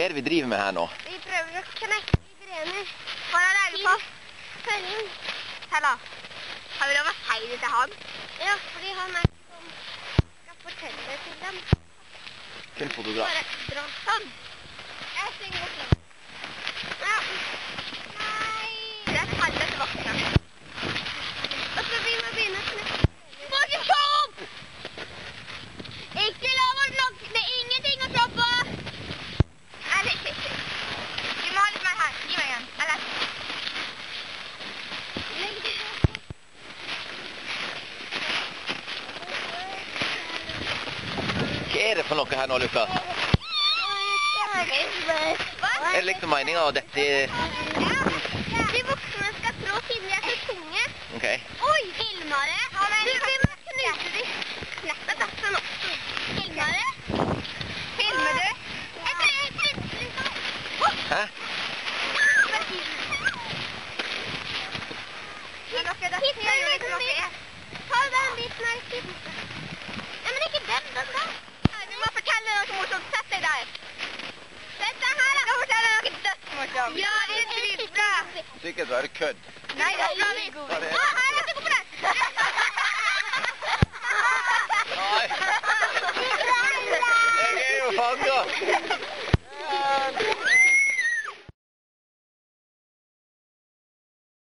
Hva er det vi driver med her nå? Vi prøver å knekke grener. Hva er det på? Her da. Har vi lov å si det til han? Ja, fordi han er som skal fortelle det til dem. Kun fotograf. Bare dra sånn. Jeg synger også. Ja. Nei. Det er helvete voksne. Og så vi må begynne å knekke. Ikke lov å snakke. Det er ingenting å slå på. Nei, litt, litt, litt. Vi må ha litt mer her. Gi meg en. Eller? Legg det på. Hva er det for noe her nå, Lukas? Hva? Er det liksom meninga å dette i Ja. De voksne skal trå siden de er så tunge. OK. Oi! Ilmare. Du, vi må knuse de. Nettopp dassen opp. Ilmare. Filmer du? Jeg tror jeg knipser liksom. Hæ? Ta den biten her. Ja, Jag är Frida. Tycker du är? Nej, är inte. Det? Är ju.